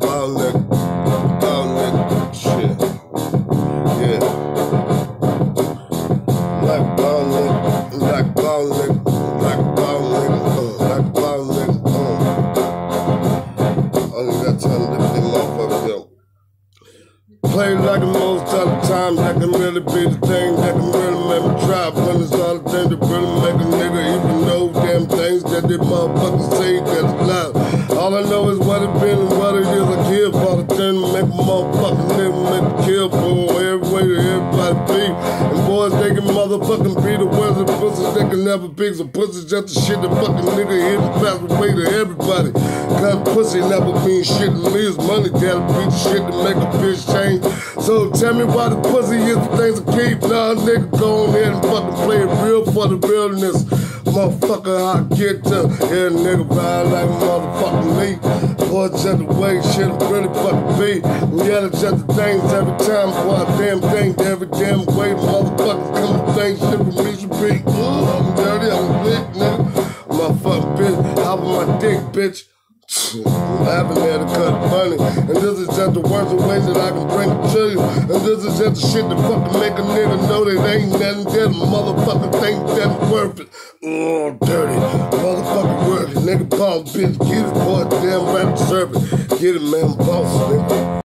ball nigga, shit. Yeah. Like ball like ball like ball uh, like ball nigga, uh. Only got time to lift them motherfuckers. Play like a most of the time, that can really be the thing that can really make me drop. When it's all the things that really make a nigga even know damn things that they motherfuckers say that's loud. All I know is what it been and what it is. I kill for the thing to make a motherfucking nigga make a kill for every way to everybody be. And boys, they can motherfucking be the ones that pussies they can never be. So pussies just the shit that fucking nigga hit and pass away to everybody. Cause pussy never mean shit to me. It's money gotta be the shit to make a bitch change. So tell me why the pussy is the things to keep. Nah, nigga, go on ahead and fucking play it real for the realness. Motherfucker, I get to yeah, nigga ride like me. Boy, just the way shit really fucking be. Yeah, it's just the things every time. Boy, damn thing, every damn way. Motherfuckers come to think shit for me should be. I'm dirty, I'm big, nigga. Motherfucking bitch, hop on my dick, bitch. I'm laughing there to cut money. And this is just the worst of ways that I can bring it to you. And this is just the shit that fucking make a nigga know that ain't nothing that motherfucking think that's worth it. Oh, dirty. Motherfucking worth. Nigga, boss, bitch. Get it, boy. Damn rap service. Get it, man. Boss, nigga.